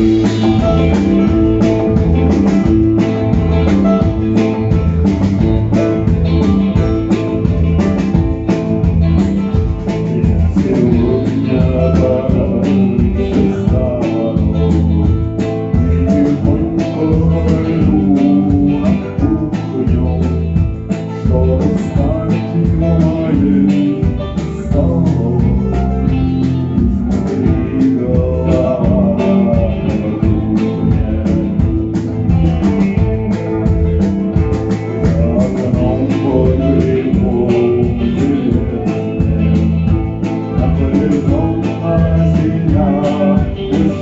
you. enough.